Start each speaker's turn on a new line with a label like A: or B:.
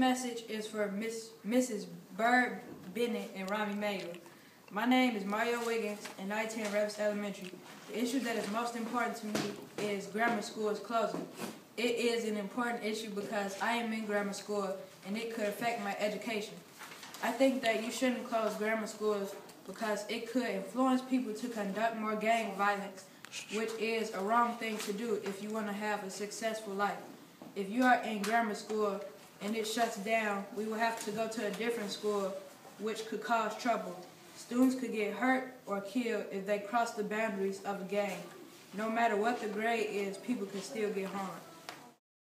A: message is for Miss Mrs. Bird Bennett and Rami Mayer. My name is Mario Wiggins, and I attend Reavis Elementary. The issue that is most important to me is grammar school is closing. It is an important issue because I am in grammar school, and it could affect my education. I think that you shouldn't close grammar schools because it could influence people to conduct more gang violence, which is a wrong thing to do if you want to have a successful life. If you are in grammar school and it shuts down, we will have to go to a different school, which could cause trouble. Students could get hurt or killed if they cross the boundaries of a gang. No matter what the grade is, people can still get harmed.